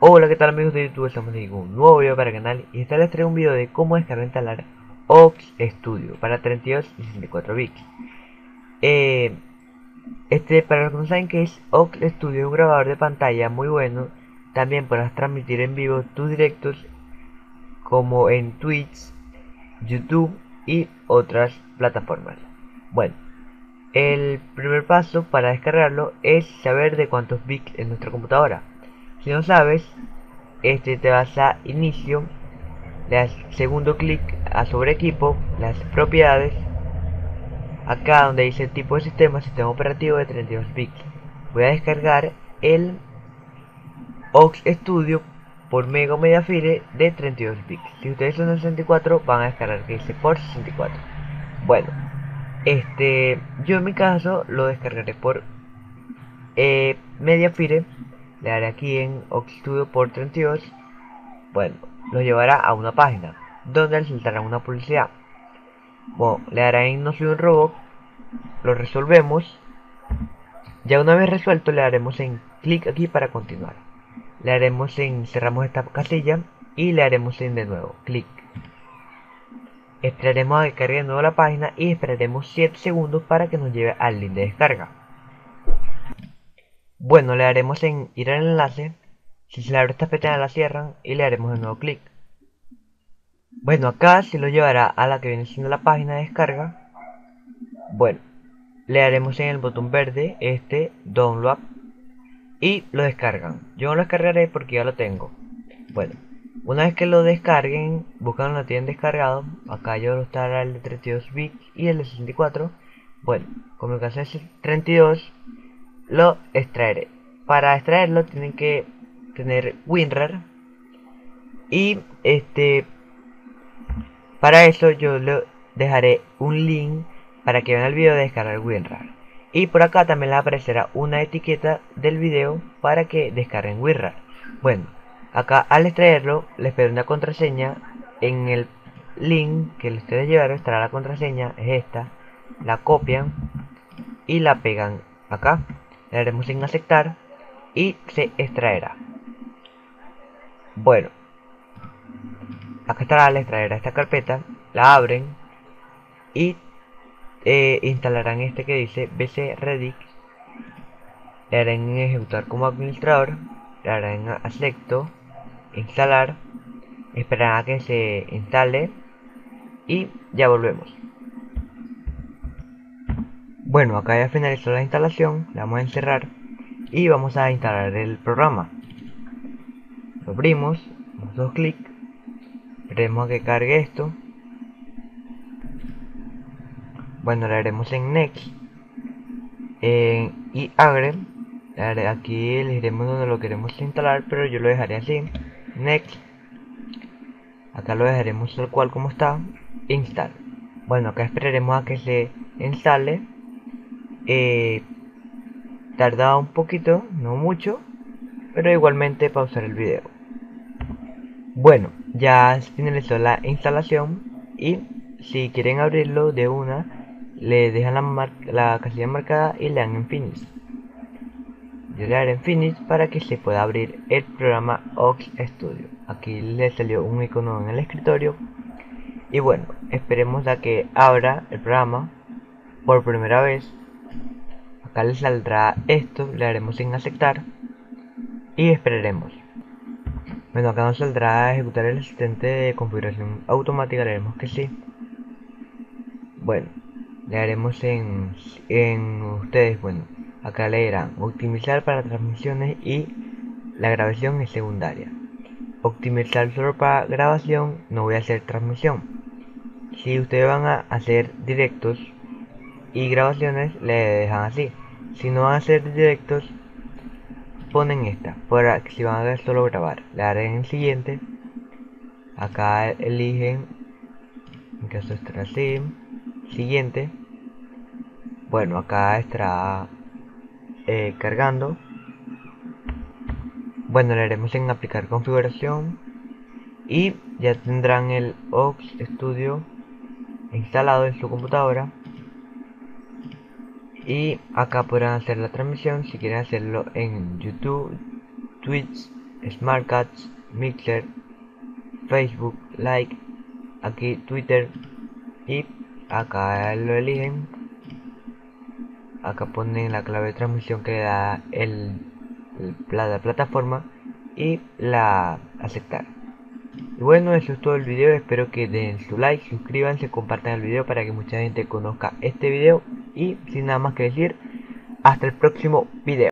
Hola, ¿qué tal amigos de YouTube? Estamos con un nuevo video para el canal y esta les traigo un video de cómo descargar instalar Ox Studio para 32 y 64 bits. Eh, este, para los que no saben que es Ox Studio, es un grabador de pantalla muy bueno. También podrás transmitir en vivo tus directos como en Twitch, YouTube y otras plataformas. Bueno, el primer paso para descargarlo es saber de cuántos bits es nuestra computadora. Si no sabes, este te vas a inicio, le das segundo clic a sobre equipo, las propiedades, acá donde dice tipo de sistema, sistema operativo de 32 bits. Voy a descargar el Ox Studio por Mega Mediafire de 32 bits. Si ustedes son de 64, van a descargar que dice por 64. Bueno, este, yo en mi caso lo descargaré por eh, Mediafire le daré aquí en Studio por 32 bueno, lo llevará a una página donde le saltará una publicidad. Bueno, le daré en no soy un robot. Lo resolvemos. Ya una vez resuelto le daremos en clic aquí para continuar. Le haremos en cerramos esta casilla y le haremos en de nuevo clic. Esperaremos a que cargue de nuevo la página y esperaremos 7 segundos para que nos lleve al link de descarga bueno, le haremos en ir al enlace. Si se le abre esta pestaña la cierran y le haremos de nuevo clic. Bueno, acá se lo llevará a la que viene siendo la página de descarga. Bueno, le haremos en el botón verde este download y lo descargan. Yo no lo descargaré porque ya lo tengo. Bueno, una vez que lo descarguen, buscan donde tienen descargado. Acá yo lo estará el de 32 bits y el de 64. Bueno, como el caso es 32, lo extraeré. Para extraerlo tienen que tener WinRAR y este para eso yo le dejaré un link para que vean el video de descargar WinRAR. Y por acá también les aparecerá una etiqueta del video para que descarguen WinRAR. Bueno, acá al extraerlo les pediré una contraseña. En el link que ustedes llevaron estará la contraseña, es esta. La copian y la pegan acá le daremos en aceptar y se extraerá. Bueno acá estará la extraerá esta carpeta la abren y eh, instalarán este que dice bc redix le harán en ejecutar como administrador le harán en acepto instalar esperarán a que se instale y ya volvemos bueno, acá ya finalizó la instalación, la vamos a encerrar y vamos a instalar el programa. Lo abrimos, damos dos clics, esperemos a que cargue esto. Bueno, le haremos en Next y Agre. Aquí le diremos donde lo queremos instalar, pero yo lo dejaré así. Next. Acá lo dejaremos tal cual como está. Install. Bueno, acá esperaremos a que se instale eh, tardaba un poquito, no mucho, pero igualmente pausar el video. Bueno, ya finalizó la instalación y si quieren abrirlo de una, le dejan la, la casilla marcada y le dan en Finish. Yo le daré en Finish para que se pueda abrir el programa Ox Studio. Aquí le salió un icono en el escritorio. Y bueno, esperemos a que abra el programa por primera vez acá le saldrá esto, le haremos en aceptar y esperaremos. Bueno, acá nos saldrá ejecutar el asistente de configuración automática, le haremos que sí. Bueno, le haremos en, en ustedes, bueno, acá le dirán optimizar para transmisiones y la grabación es secundaria. Optimizar solo para grabación, no voy a hacer transmisión. Si ustedes van a hacer directos y grabaciones, le dejan así. Si no van a hacer directos ponen esta para que si van a ver solo grabar. Le daré en siguiente. Acá eligen en caso estará así siguiente. Bueno acá estará eh, cargando. Bueno le haremos en aplicar configuración. Y ya tendrán el Ox Studio instalado en su computadora y acá podrán hacer la transmisión si quieren hacerlo en YouTube, Twitch Smartcats, Mixer, Facebook, Like, aquí Twitter y acá lo eligen. Acá ponen la clave de transmisión que da el, la plataforma y la aceptar. Y bueno, eso es todo el video, espero que den su like, suscríbanse, compartan el video para que mucha gente conozca este video y sin nada más que decir, hasta el próximo video.